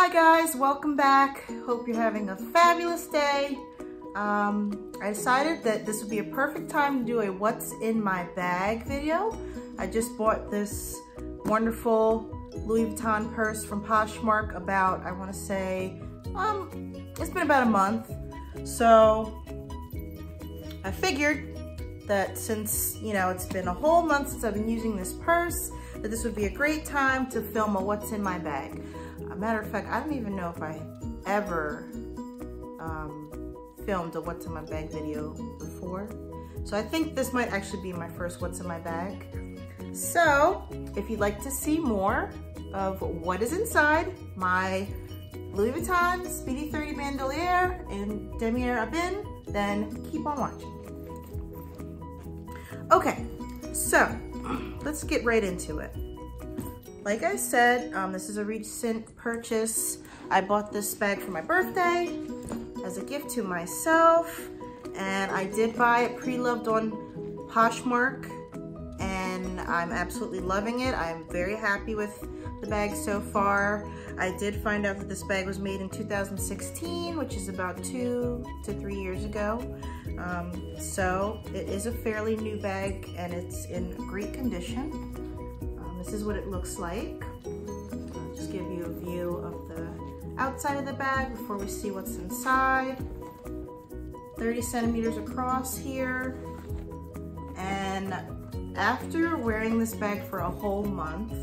Hi guys, welcome back. Hope you're having a fabulous day. Um, I decided that this would be a perfect time to do a what's in my bag video. I just bought this wonderful Louis Vuitton purse from Poshmark about, I wanna say, um, it's been about a month. So I figured that since, you know, it's been a whole month since I've been using this purse, that this would be a great time to film a what's in my bag. Matter of fact, I don't even know if I ever um, filmed a what's in my bag video before. So I think this might actually be my first what's in my bag. So if you'd like to see more of what is inside my Louis Vuitton Speedy 30 Bandoulière in Damier Ebene, then keep on watching. Okay, so let's get right into it. Like I said, um, this is a recent purchase. I bought this bag for my birthday as a gift to myself. And I did buy it pre-loved on Poshmark and I'm absolutely loving it. I'm very happy with the bag so far. I did find out that this bag was made in 2016, which is about two to three years ago. Um, so it is a fairly new bag and it's in great condition. This is what it looks like. I'll just give you a view of the outside of the bag before we see what's inside. 30 centimeters across here. And after wearing this bag for a whole month,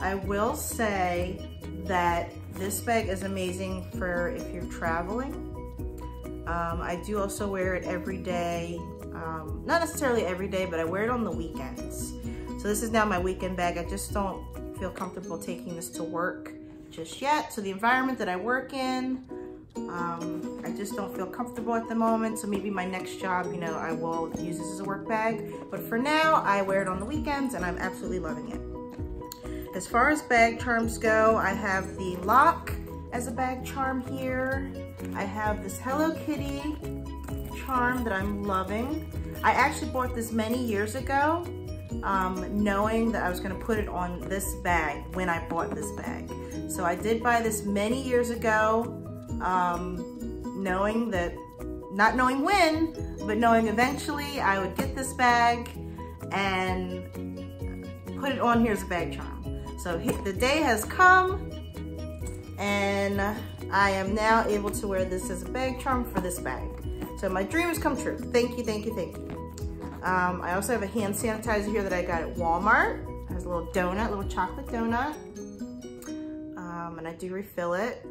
I will say that this bag is amazing for if you're traveling. Um, I do also wear it every day. Um, not necessarily every day, but I wear it on the weekends. So this is now my weekend bag. I just don't feel comfortable taking this to work just yet. So the environment that I work in, um, I just don't feel comfortable at the moment. So maybe my next job, you know, I will use this as a work bag. But for now, I wear it on the weekends and I'm absolutely loving it. As far as bag charms go, I have the lock as a bag charm here. I have this Hello Kitty charm that I'm loving. I actually bought this many years ago, um, knowing that I was gonna put it on this bag when I bought this bag. So I did buy this many years ago, um, knowing that, not knowing when, but knowing eventually I would get this bag and put it on here as a bag charm. So the day has come and I am now able to wear this as a bag charm for this bag. So my dream has come true. Thank you, thank you, thank you. Um, I also have a hand sanitizer here that I got at Walmart. It has a little donut, little chocolate donut. Um, and I do refill it.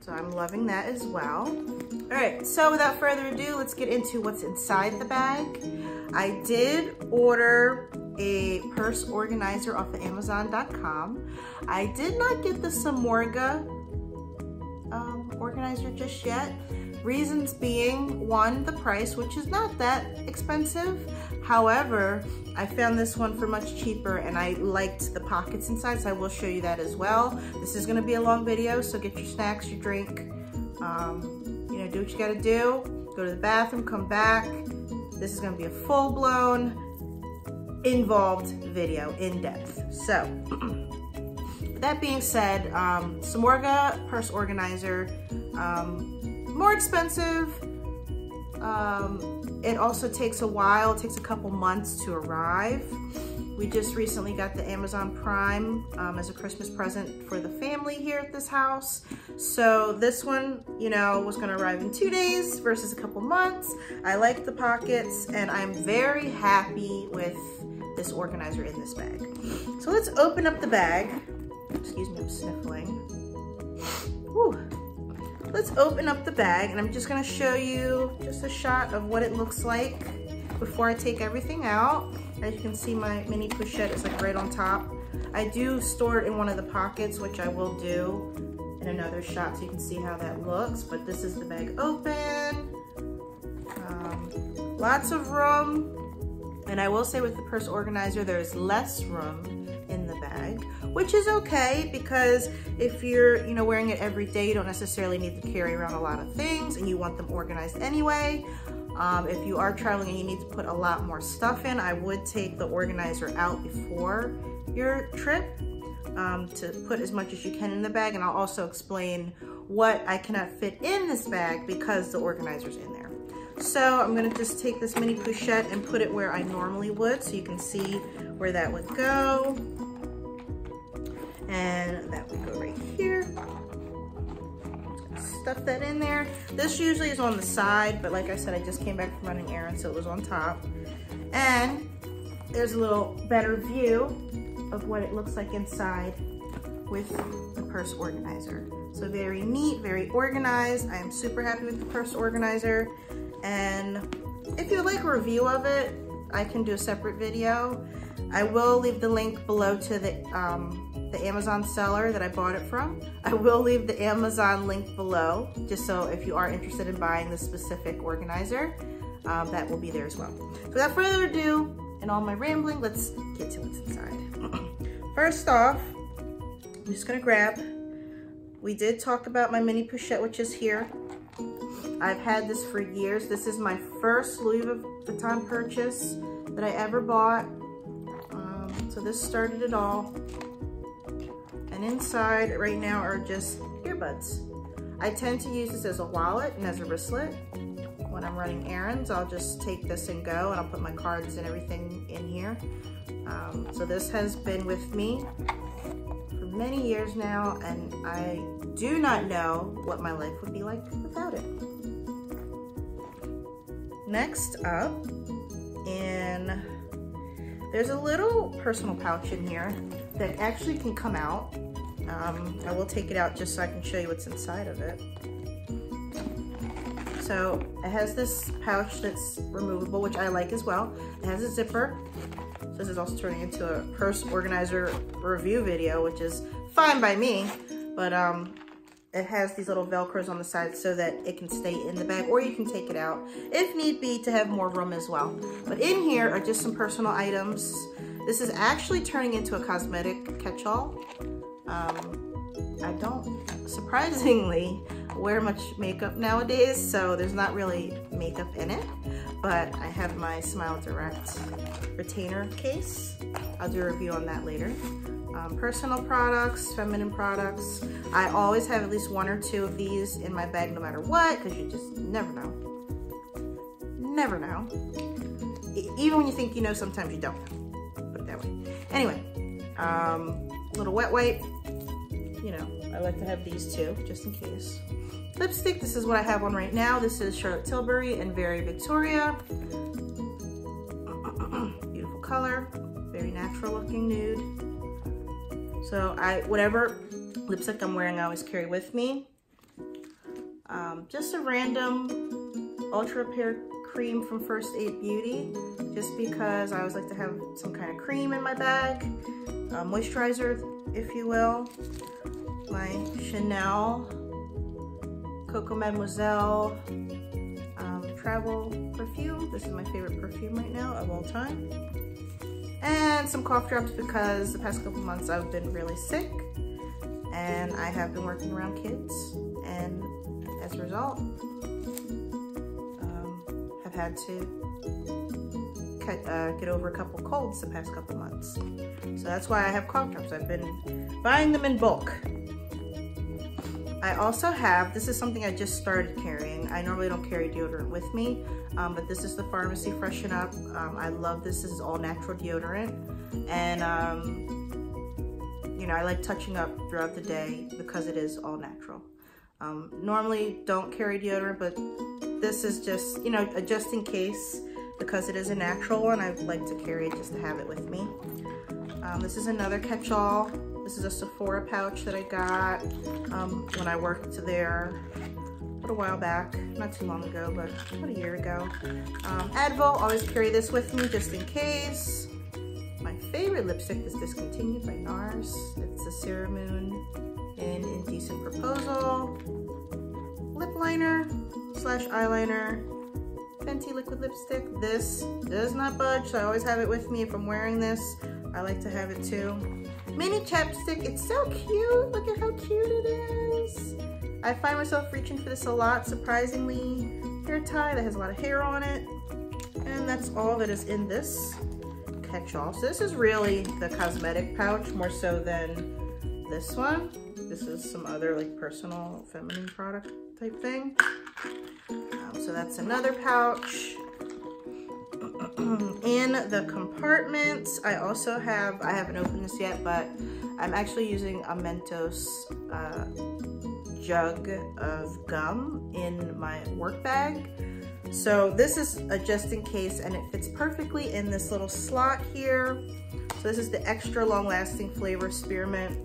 So I'm loving that as well. All right, so without further ado, let's get into what's inside the bag. I did order a purse organizer off of Amazon.com. I did not get the Samorga um, organizer just yet. Reasons being, one, the price, which is not that expensive. However, I found this one for much cheaper and I liked the pockets inside, so I will show you that as well. This is gonna be a long video, so get your snacks, your drink, um, you know, do what you gotta do. Go to the bathroom, come back. This is gonna be a full-blown involved video, in depth. So, that being said, um, Samorga Purse Organizer, um, more expensive. Um, it also takes a while, it takes a couple months to arrive. We just recently got the Amazon Prime um, as a Christmas present for the family here at this house. So this one, you know, was gonna arrive in two days versus a couple months. I like the pockets and I'm very happy with this organizer in this bag. So let's open up the bag. Excuse me, I'm sniffling. Whew. Let's open up the bag and I'm just gonna show you just a shot of what it looks like before I take everything out. As you can see, my mini pochette is like right on top. I do store it in one of the pockets, which I will do in another shot so you can see how that looks. But this is the bag open. Um, lots of room and I will say with the purse organizer, there's less room which is okay because if you're, you know, wearing it every day, you don't necessarily need to carry around a lot of things and you want them organized anyway. Um, if you are traveling and you need to put a lot more stuff in, I would take the organizer out before your trip. um, to put as much as you can in the bag. And I'll also explain what I cannot fit in this bag because the organizer's in there. So I'm gonna just take this mini pochette and put it where I normally would so you can see where that would go. And that would go right here. Stuff that in there. This usually is on the side, but like I said, I just came back from running errands, so it was on top. And there's a little better view of what it looks like inside with the purse organizer. So very neat, very organized. I am super happy with the purse organizer. And if you'd like a review of it, I can do a separate video. I will leave the link below to the, um, the Amazon seller that I bought it from. I will leave the Amazon link below, just so if you are interested in buying this specific organizer, um, that will be there as well. So without further ado, and all my rambling, let's get to what's inside. First off, I'm just gonna grab, we did talk about my mini pochette, which is here. I've had this for years. This is my first Louis Vuitton purchase that I ever bought. Um, so this started it all. Inside right now are just earbuds. I tend to use this as a wallet and as a wristlet. When I'm running errands, I'll just take this and go and I'll put my cards and everything in here. Um, so this has been with me for many years now and I do not know what my life would be like without it. Next up, and there's a little personal pouch in here that actually can come out. Um, I will take it out just so I can show you what's inside of it. So it has this pouch that's removable, which I like as well. It has a zipper. So this is also turning into a purse organizer review video, which is fine by me. But um, it has these little velcros on the side so that it can stay in the bag or you can take it out if need be to have more room as well. But in here are just some personal items. This is actually turning into a cosmetic catch-all. Um, I don't, surprisingly, wear much makeup nowadays, so there's not really makeup in it. But I have my Smile Direct retainer case. I'll do a review on that later um, personal products, feminine products. I always have at least one or two of these in my bag no matter what because you just never know. Never know. Even when you think you know, sometimes you don't. Put it that way. Anyway, um, little wet wipe. You know, I like to have these too, just in case. Lipstick, this is what I have on right now. This is Charlotte Tilbury and Very Victoria. Beautiful color, very natural looking nude. So I, whatever lipstick I'm wearing, I always carry with me. Um, just a random Ultra Repair cream from First Aid Beauty, just because I always like to have some kind of cream in my bag. Uh, moisturizer, if you will. My Chanel Coco Mademoiselle um, travel perfume. This is my favorite perfume right now of all time and some cough drops because the past couple months I've been really sick and I have been working around kids and as a result um, have had to cut, uh, get over a couple colds the past couple months. So that's why I have cough drops. I've been buying them in bulk. I also have, this is something I just started carrying. I normally don't carry deodorant with me, um, but this is the Pharmacy Freshen Up. Um, I love this. This is all natural deodorant. And, um, you know, I like touching up throughout the day because it is all natural. Um, normally don't carry deodorant, but this is just, you know, just in case because it is a natural one. I like to carry it just to have it with me. Um, this is another catch-all this is a Sephora pouch that I got um, when I worked there a little while back, not too long ago, but about a year ago. Um, Advil, always carry this with me just in case. My favorite lipstick is discontinued by NARS. It's the Saramoon in Indecent Proposal. Lip liner slash eyeliner. Fenty liquid lipstick. This does not budge, so I always have it with me if I'm wearing this. I like to have it too. Mini chapstick, it's so cute. Look at how cute it is. I find myself reaching for this a lot, surprisingly. Hair tie that has a lot of hair on it. And that's all that is in this catch-all. So this is really the cosmetic pouch more so than this one. This is some other like personal feminine product type thing. Um, so that's another pouch. In the compartments, I also have, I haven't opened this yet, but I'm actually using a Mentos uh, jug of gum in my work bag. So this is a just in case and it fits perfectly in this little slot here. So this is the extra long lasting flavor spearmint.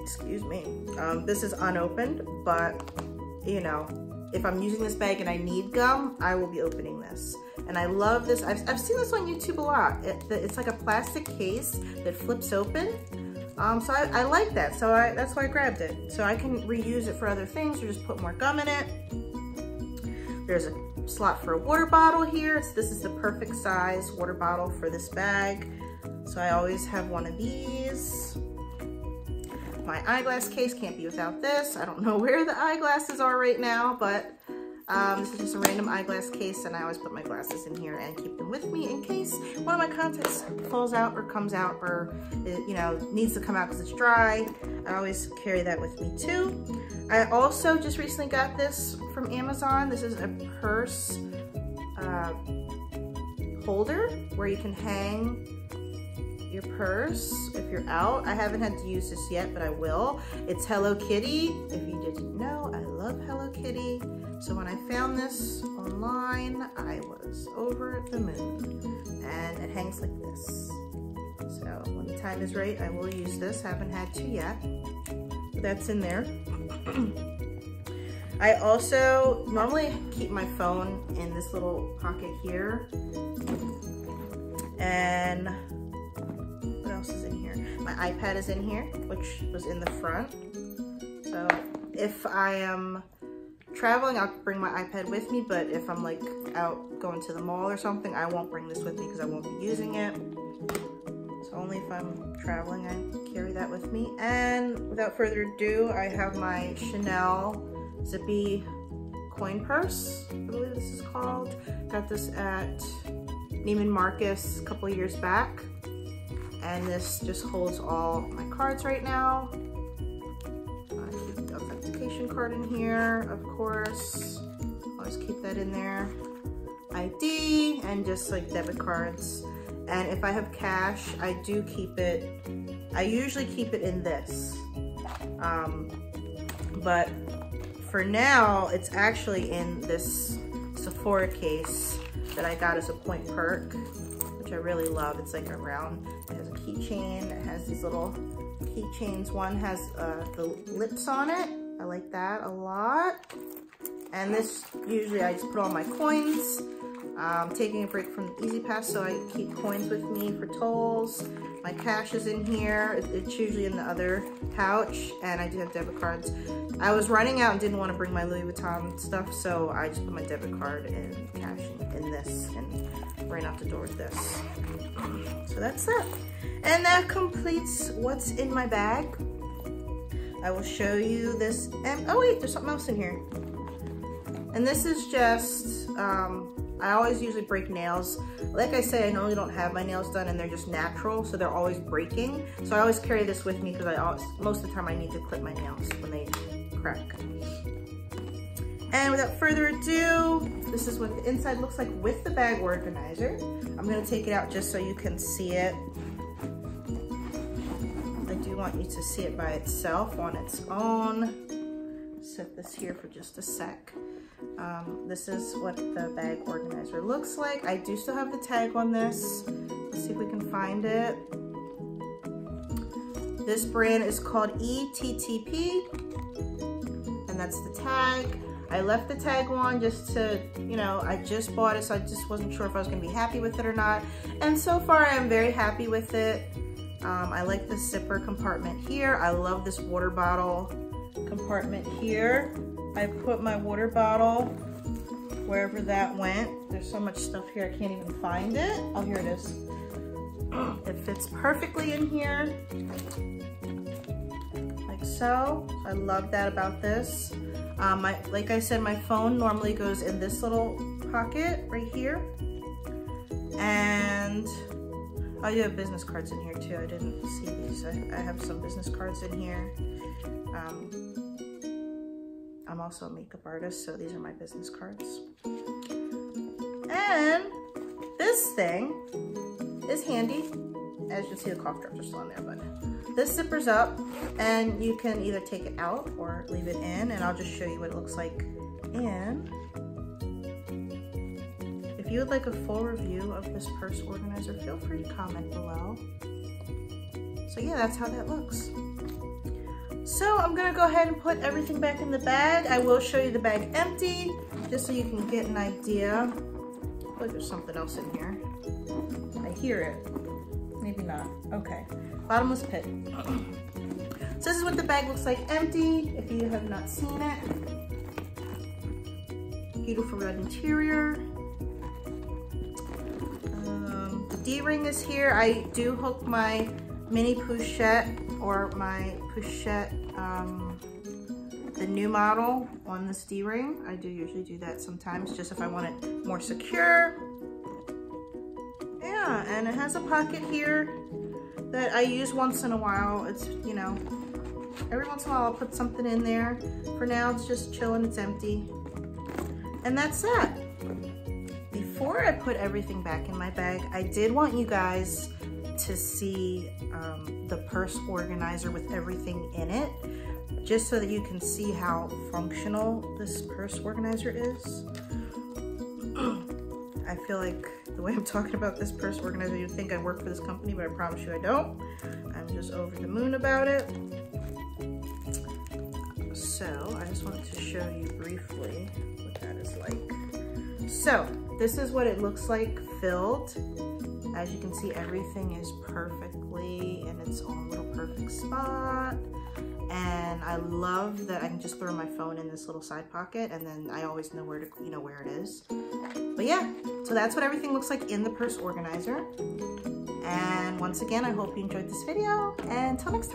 Excuse me. Um, this is unopened, but you know, if I'm using this bag and I need gum, I will be opening this. And I love this. I've, I've seen this on YouTube a lot. It, it's like a plastic case that flips open. Um, so I, I, like that. So I, that's why I grabbed it. So I can reuse it for other things or just put more gum in it. There's a slot for a water bottle here. So this is the perfect size water bottle for this bag. So I always have one of these. My eyeglass case can't be without this. I don't know where the eyeglasses are right now, but um, this is just a random eyeglass case and I always put my glasses in here and keep them with me in case one of my contacts falls out or comes out or, you know, needs to come out because it's dry. I always carry that with me too. I also just recently got this from Amazon. This is a purse uh, holder where you can hang your purse if you're out. I haven't had to use this yet, but I will. It's Hello Kitty. If you didn't know, I love Hello Kitty. So when I found this online, I was over the moon. And it hangs like this. So when the time is right, I will use this. Haven't had to yet. That's in there. I also normally keep my phone in this little pocket here. And what else is in here? My iPad is in here, which was in the front. So if I am traveling, I'll bring my iPad with me, but if I'm like out going to the mall or something, I won't bring this with me because I won't be using it. So only if I'm traveling, I carry that with me. And without further ado, I have my Chanel Zippy coin purse, I believe this is called. Got this at Neiman Marcus a couple years back. And this just holds all my cards right now authentication card in here, of course. Always keep that in there. ID and just like debit cards. And if I have cash, I do keep it, I usually keep it in this. Um, but for now, it's actually in this Sephora case that I got as a point perk, which I really love. It's like a round, it has a keychain, it has these little keychains. One has uh, the lips on it, I like that a lot. And this, usually I just put all my coins. I'm taking a break from E-ZPass, so I keep coins with me for tolls. My cash is in here. It's usually in the other pouch and I do have debit cards. I was running out and didn't want to bring my Louis Vuitton stuff so I just put my debit card and cash in, this and ran out the door with this. So that's that. And that completes what's in my bag. I will show you this. And, oh wait, there's something else in here. And this is just, um, I always usually break nails. Like I say, I normally don't have my nails done and they're just natural, so they're always breaking. So I always carry this with me because I always, most of the time I need to clip my nails when they crack. And without further ado, this is what the inside looks like with the bag organizer. I'm gonna take it out just so you can see it want you to see it by itself on its own. Set this here for just a sec. Um, this is what the bag organizer looks like. I do still have the tag on this. Let's see if we can find it. This brand is called ETTP, and that's the tag. I left the tag on just to, you know, I just bought it, so I just wasn't sure if I was gonna be happy with it or not. And so far, I am very happy with it. Um, I like the zipper compartment here. I love this water bottle compartment here. I put my water bottle wherever that went. There's so much stuff here, I can't even find it. Oh, here it is. It fits perfectly in here, like so. I love that about this. Um, like I said, my phone normally goes in this little pocket right here. And Oh, you have business cards in here too. I didn't see these. I, I have some business cards in here. Um, I'm also a makeup artist, so these are my business cards. And this thing is handy. As you can see, the cough drops are still in there, but this zippers up and you can either take it out or leave it in and I'll just show you what it looks like in. You would like a full review of this purse organizer, feel free to comment below. So yeah, that's how that looks. So I'm gonna go ahead and put everything back in the bag. I will show you the bag empty, just so you can get an idea. Oh, there's something else in here. I hear it. Maybe not. Okay. Bottomless pit. So this is what the bag looks like empty, if you have not seen it. Beautiful red interior. D-ring is here. I do hook my mini Pochette or my Pochette, um, the new model on this D-ring. I do usually do that sometimes just if I want it more secure. Yeah, and it has a pocket here that I use once in a while. It's, you know, every once in a while I'll put something in there. For now, it's just chilling, it's empty. And that's that. Before I put everything back in my bag, I did want you guys to see um, the purse organizer with everything in it, just so that you can see how functional this purse organizer is. I feel like the way I'm talking about this purse organizer, you'd think I work for this company, but I promise you I don't. I'm just over the moon about it. So I just wanted to show you briefly what that is like. So this is what it looks like filled. As you can see, everything is perfectly in its own little perfect spot. And I love that I can just throw my phone in this little side pocket and then I always know where to, you know, where it is. But yeah, so that's what everything looks like in the purse organizer. And once again, I hope you enjoyed this video and until next